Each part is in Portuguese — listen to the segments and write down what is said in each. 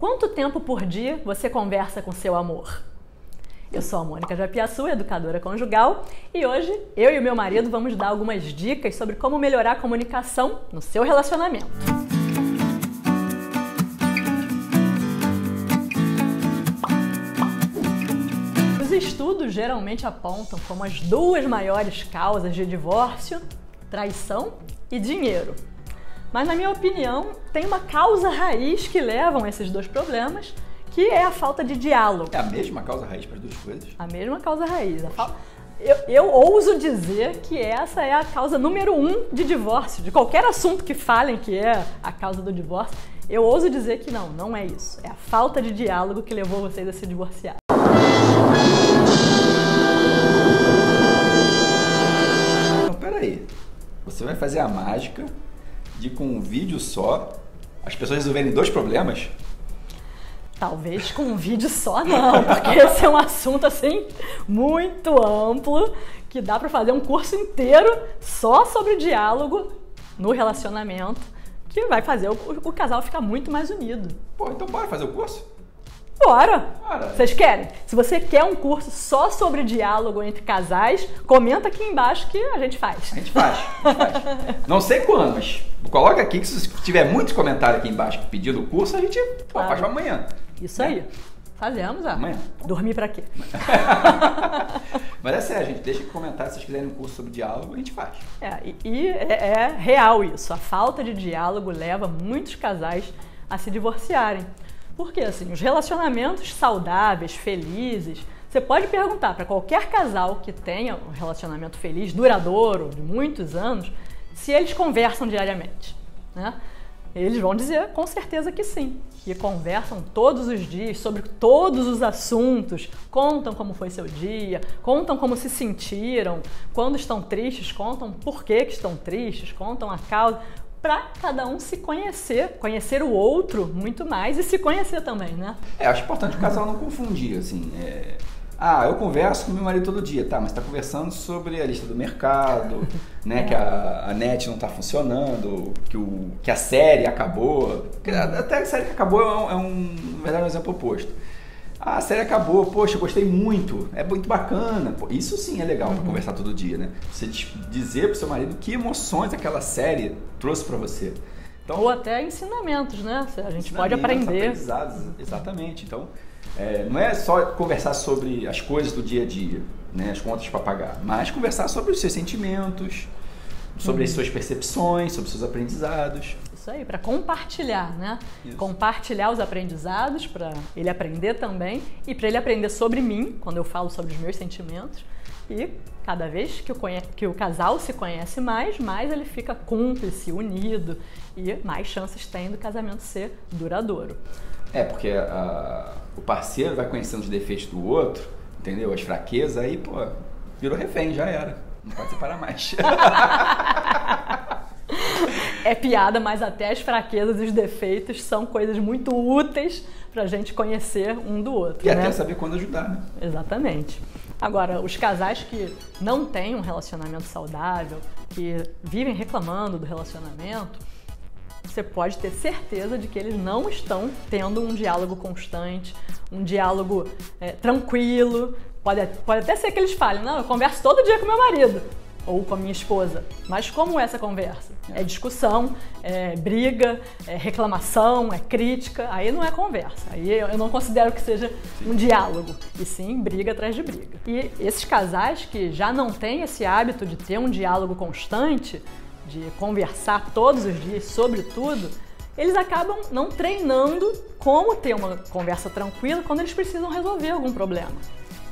Quanto tempo por dia você conversa com seu amor? Eu sou a Mônica Japiaçu, educadora conjugal, e hoje eu e o meu marido vamos dar algumas dicas sobre como melhorar a comunicação no seu relacionamento. Os estudos geralmente apontam como as duas maiores causas de divórcio traição e dinheiro. Mas, na minha opinião, tem uma causa raiz que levam esses dois problemas, que é a falta de diálogo. É a mesma causa raiz para as duas coisas? A mesma causa raiz. Fa... Eu, eu, ouso dizer que essa é a causa número um de divórcio. De qualquer assunto que falem que é a causa do divórcio, eu ouso dizer que não, não é isso. É a falta de diálogo que levou vocês a se divorciar. Então, peraí. Você vai fazer a mágica de com um vídeo só as pessoas resolverem dois problemas? Talvez com um vídeo só não, porque esse é um assunto assim muito amplo que dá para fazer um curso inteiro só sobre diálogo no relacionamento que vai fazer o, o casal ficar muito mais unido. Pô, então bora fazer o curso? Bora! Vocês querem? Se você quer um curso só sobre diálogo entre casais, comenta aqui embaixo que a gente faz. A gente faz. A gente faz. Não sei quando, mas coloca aqui que se tiver muitos comentários aqui embaixo pedindo o curso, a gente pô, faz amanhã. Isso né? aí. Fazemos, ó. Amanhã. Dormir pra quê? Mas é sério, gente. Deixa que comentar se vocês quiserem um curso sobre diálogo, a gente faz. É, e, e é, é real isso. A falta de diálogo leva muitos casais a se divorciarem. Porque assim, os relacionamentos saudáveis, felizes, você pode perguntar para qualquer casal que tenha um relacionamento feliz, duradouro, de muitos anos, se eles conversam diariamente. Né? Eles vão dizer com certeza que sim, que conversam todos os dias sobre todos os assuntos, contam como foi seu dia, contam como se sentiram, quando estão tristes, contam por que, que estão tristes, contam a causa para cada um se conhecer, conhecer o outro muito mais e se conhecer também, né? É, acho importante o casal não confundir, assim. É... Ah, eu converso com meu marido todo dia, tá? Mas está conversando sobre a lista do mercado, né? É. Que a, a, net não está funcionando, que, o, que a série acabou. Até a série que acabou é um, é um, na verdade, um exemplo oposto. Ah, a série acabou, poxa, eu gostei muito, é muito bacana. Pô, isso sim é legal uhum. para conversar todo dia, né? Você dizer pro seu marido que emoções aquela série trouxe para você. Então, Ou até ensinamentos, né? A gente pode aprender. Aprendizados, exatamente. Então, é, não é só conversar sobre as coisas do dia a dia, né? As contas para pagar, mas conversar sobre os seus sentimentos, sobre uhum. as suas percepções, sobre os seus aprendizados. Isso aí, para compartilhar, né? Isso. Compartilhar os aprendizados para ele aprender também e para ele aprender sobre mim, quando eu falo sobre os meus sentimentos. E cada vez que o, que o casal se conhece mais, mais ele fica cúmplice, unido e mais chances tem do casamento ser duradouro. É, porque uh, o parceiro vai conhecendo os defeitos do outro, entendeu? As fraquezas, aí, pô, virou refém, já era. Não pode separar mais. é piada, mas até as fraquezas e os defeitos são coisas muito úteis para a gente conhecer um do outro. E né? até saber quando ajudar, né? Exatamente. Agora, os casais que não têm um relacionamento saudável, que vivem reclamando do relacionamento, você pode ter certeza de que eles não estão tendo um diálogo constante, um diálogo é, tranquilo. Pode, pode até ser que eles falem, não, eu converso todo dia com meu marido ou com a minha esposa. Mas como é essa conversa? É discussão, é briga, é reclamação, é crítica. Aí não é conversa. Aí eu não considero que seja um diálogo, e sim briga atrás de briga. E esses casais que já não têm esse hábito de ter um diálogo constante, de conversar todos os dias sobre tudo, eles acabam não treinando como ter uma conversa tranquila quando eles precisam resolver algum problema.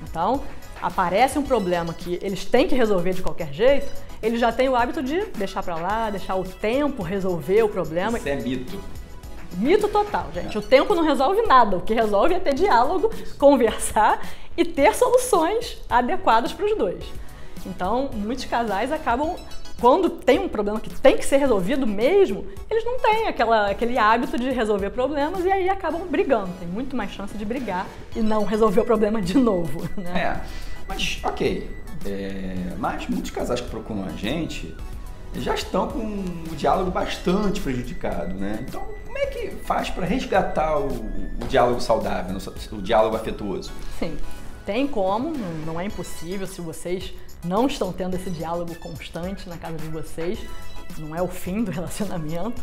Então, aparece um problema que eles têm que resolver de qualquer jeito, eles já têm o hábito de deixar para lá, deixar o tempo resolver o problema. Isso é mito. Mito total, gente. O tempo não resolve nada. O que resolve é ter diálogo, conversar e ter soluções adequadas para os dois. Então, muitos casais acabam quando tem um problema que tem que ser resolvido mesmo, eles não têm aquela, aquele hábito de resolver problemas e aí acabam brigando. Tem muito mais chance de brigar e não resolver o problema de novo. Né? É, mas ok. É, mas muitos casais que procuram a gente já estão com o diálogo bastante prejudicado, né? Então, como é que faz para resgatar o, o, diálogo saudável, o diálogo afetuoso? Sim, tem como, não é impossível se vocês não estão tendo esse diálogo constante na casa de vocês, não é o fim do relacionamento.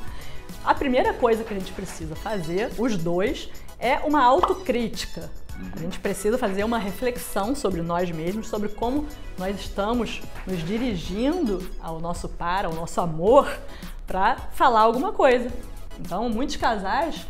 A primeira coisa que a gente precisa fazer, os dois, é uma autocrítica. A gente precisa fazer uma reflexão sobre nós mesmos, sobre como nós estamos nos dirigindo ao nosso par, ao nosso amor, para falar alguma coisa. Então, muitos casais,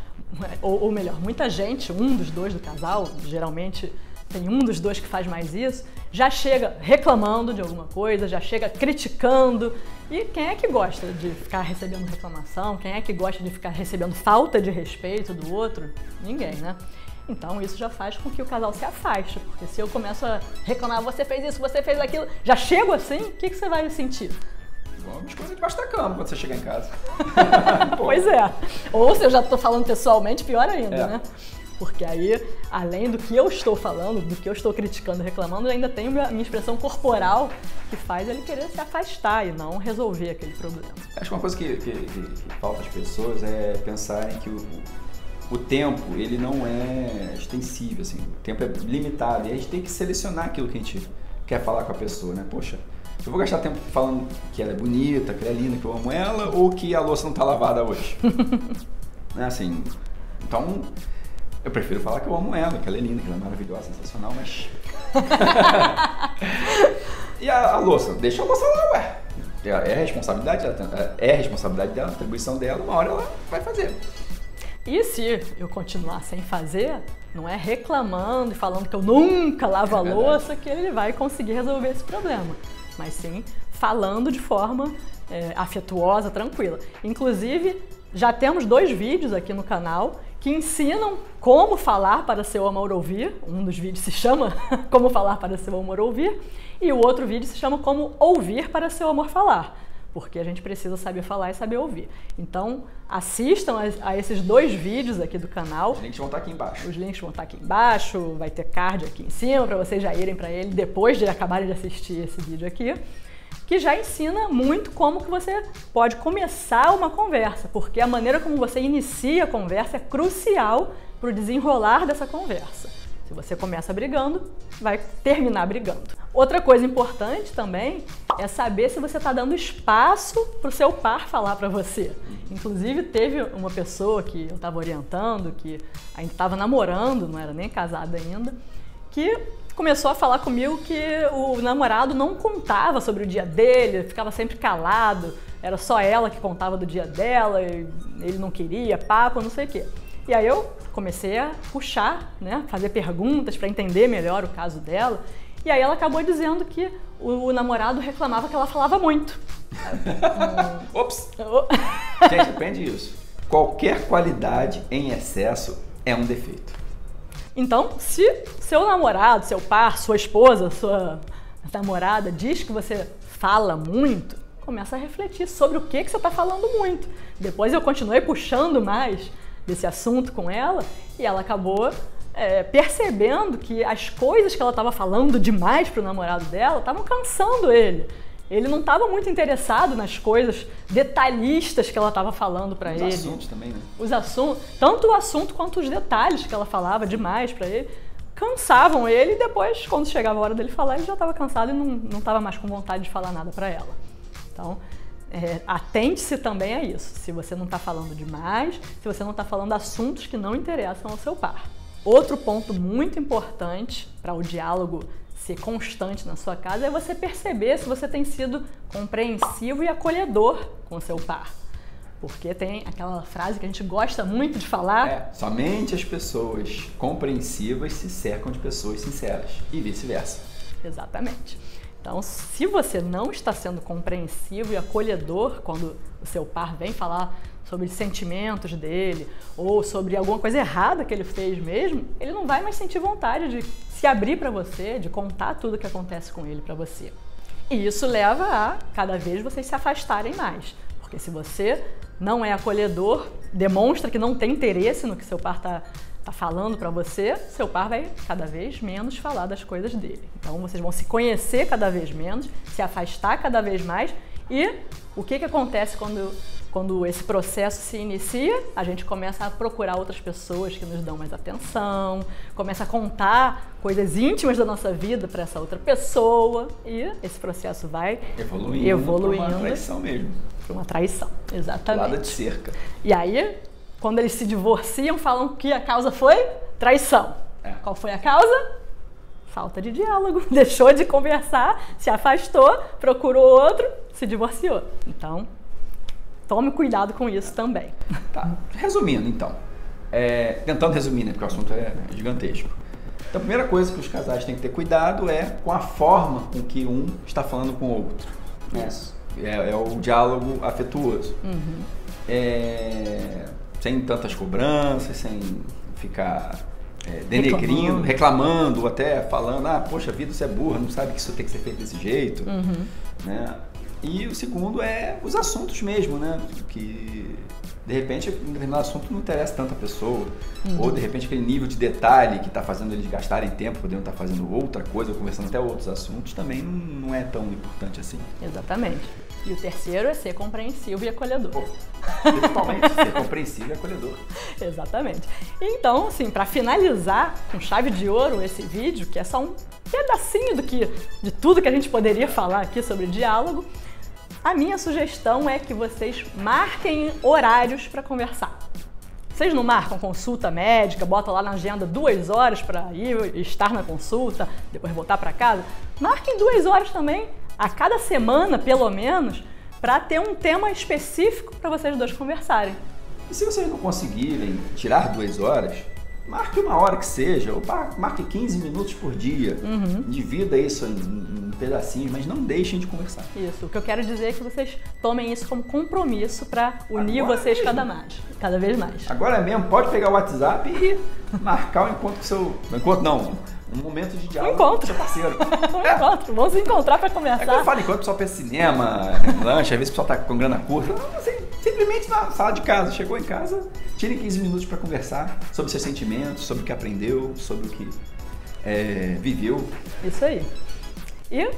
ou, ou melhor, muita gente, um dos dois do casal, geralmente tem um dos dois que faz mais isso, já chega reclamando de alguma coisa, já chega criticando. E quem é que gosta de ficar recebendo reclamação? Quem é que gosta de ficar recebendo falta de respeito do outro? Ninguém, né? Então isso já faz com que o casal se afaste, porque se eu começo a reclamar, você fez isso, você fez aquilo, já chego assim, o que, que você vai sentir? Vamos coisas debaixo da cama quando você chegar em casa. pois é. Ou se eu já estou falando pessoalmente, pior ainda, é. né? Porque aí, além do que eu estou falando, do que eu estou criticando e reclamando, ainda tem a minha expressão corporal que faz ele querer se afastar e não resolver aquele problema. Acho que uma coisa que, que, que, que falta às pessoas é pensarem que o, o tempo ele não é extensível, assim, o tempo é limitado e a gente tem que selecionar aquilo que a gente quer falar com a pessoa, né? Poxa, eu vou gastar tempo falando que ela é bonita, que ela é linda, que eu amo ela, ou que a louça não está lavada hoje? né? Assim, então eu prefiro falar que eu amo ela, que ela é linda, que ela é maravilhosa, sensacional, mas. e a, a, louça? Deixa a louça lá, ué. É, é responsabilidade dela, é responsabilidade dela, atribuição dela, uma hora ela vai fazer. E se eu continuar sem fazer, não é reclamando e falando que eu nunca lavo a é louça que ele vai conseguir resolver esse problema, mas sim falando de forma é, afetuosa, tranquila. Inclusive, já temos dois vídeos aqui no canal que ensinam como falar para seu amor ouvir. Um dos vídeos se chama Como falar para seu amor ouvir e o outro vídeo se chama Como ouvir para seu amor falar porque a gente precisa saber falar e saber ouvir. Então, assistam a, a, esses dois vídeos aqui do canal. Os links vão estar aqui embaixo. Os links vão estar aqui embaixo, vai ter card aqui em cima para vocês já irem para ele depois de acabarem de assistir esse vídeo aqui, que já ensina muito como que você pode começar uma conversa, porque a maneira como você inicia a conversa é crucial para o desenrolar dessa conversa. Se você começa brigando, vai terminar brigando. Outra coisa importante também é saber se você está dando espaço para o seu par falar para você. Inclusive, teve uma pessoa que eu estava orientando, que ainda estava namorando, não era nem casada ainda, que começou a falar comigo que o namorado não contava sobre o dia dele, ficava sempre calado, era só ela que contava do dia dela, ele não queria, papo, não sei o quê. E aí eu comecei a puxar, né, fazer perguntas para entender melhor o caso dela. E aí ela acabou dizendo que o, o namorado reclamava que ela falava muito. Ops! Gente, aprende isso. Qualquer qualidade em excesso é um defeito. Então, se seu namorado, seu par, sua esposa, sua namorada diz que você fala muito, começa a refletir sobre o que, que você está falando muito. Depois eu continuei puxando mais desse assunto com ela e ela acabou é, percebendo que as coisas que ela estava falando demais para o namorado dela estavam cansando ele. Ele não estava muito interessado nas coisas detalhistas que ela estava falando para ele. Os assuntos também, né? Os assuntos, tanto o assunto quanto os detalhes que ela falava demais para ele, cansavam ele e depois, quando chegava a hora dele falar, ele já estava cansado e não estava mais com vontade de falar nada para ela. Então, é, atente-se também a isso. Se você não está falando demais, se você não está falando assuntos que não interessam ao seu par. Outro ponto muito importante para o diálogo ser constante na sua casa é você perceber se você tem sido compreensivo e acolhedor com o seu par. Porque tem aquela frase que a gente gosta muito de falar. É, somente as pessoas compreensivas se cercam de pessoas sinceras e vice-versa. Exatamente. Então, se você não está sendo compreensivo e acolhedor quando o seu par vem falar sobre sentimentos dele ou sobre alguma coisa errada que ele fez mesmo, ele não vai mais sentir vontade de se abrir para você, de contar tudo o que acontece com ele para você. E isso leva a cada vez vocês se afastarem mais. Porque se você não é acolhedor, demonstra que não tem interesse no que seu par está tá falando para você, seu par vai cada vez menos falar das coisas dele. Então vocês vão se conhecer cada vez menos, se afastar cada vez mais E o que, que acontece quando, quando esse processo se inicia? A gente começa a procurar outras pessoas que nos dão mais atenção, começa a contar coisas íntimas da nossa vida para essa outra pessoa e esse processo vai evoluindo, evoluindo para uma traição mesmo. Para uma traição, exatamente. Lada de cerca. E aí, quando eles se divorciam, falam que a causa foi traição. É. Qual foi a causa? Falta de diálogo. Deixou de conversar, se afastou, procurou outro, se divorciou. Então, tome cuidado com isso também. Tá. Resumindo, então. É, tentando resumir, né? Porque o assunto é gigantesco. Então, a primeira coisa que os casais têm que ter cuidado é com a forma com que um está falando com o outro. Isso. É, é o diálogo afetuoso. Uhum. É, sem tantas cobranças, sem ficar é, denegrindo, reclamando. reclamando, até falando, ah, poxa vida, você é burra, não sabe que isso tem que ser feito desse jeito. Uhum. Né? E o segundo é os assuntos mesmo, né? Que de repente um determinado assunto não interessa tanto a pessoa. Uhum. Ou de repente aquele nível de detalhe que está fazendo eles gastarem tempo podendo estar tá fazendo outra coisa, ou conversando até outros assuntos, também não, não é tão importante assim. Exatamente. E o terceiro é ser compreensivo e acolhedor. Principalmente, ser compreensivo e acolhedor. Exatamente. Então, assim, para finalizar com chave de ouro esse vídeo, que é só um pedacinho do que, de tudo que a gente poderia falar aqui sobre diálogo, a minha sugestão é que vocês marquem horários para conversar. Vocês não marcam consulta médica, bota lá na agenda duas horas para ir estar na consulta, depois voltar para casa? Marquem duas horas também a cada semana, pelo menos, para ter um tema específico para vocês dois conversarem. E se vocês não conseguirem tirar duas horas, marque uma hora que seja, ou marque 15 minutos por dia. Uhum. Divida isso em, em, pedacinhos, mas não deixem de conversar. Isso. O que eu quero dizer é que vocês tomem isso como compromisso para unir Agora vocês mesmo. cada, mais, cada vez mais. Agora mesmo, pode pegar o WhatsApp e marcar o encontro com seu. Encontro não um momento de diálogo um encontro. com seu parceiro. um é. encontro. Vamos se encontrar para conversar. É quando eu falo enquanto o pessoal pensa cinema, lanche, às vezes o pessoal tá com grana curta. Não, assim, simplesmente na sala de casa. Chegou em casa, tire 15 minutos para conversar sobre seus sentimentos, sobre o que aprendeu, sobre o que é, viveu. Isso aí. E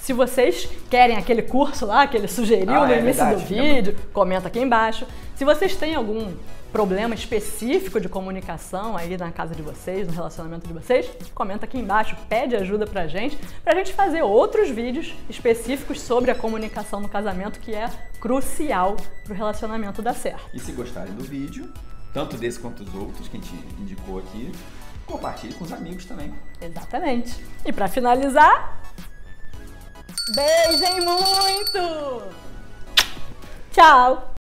se vocês querem aquele curso lá que ele sugeriu ah, no é início verdade, do vídeo, comenta aqui embaixo. Se vocês têm algum problema específico de comunicação aí na casa de vocês, no relacionamento de vocês, comenta aqui embaixo, pede ajuda pra gente, pra gente fazer outros vídeos específicos sobre a comunicação no casamento, que é crucial pro relacionamento dar certo. E se gostarem do vídeo, tanto desse quanto dos outros que a gente indicou aqui, compartilhe com os amigos também. Exatamente. E para finalizar, Beijem muito! Tchau!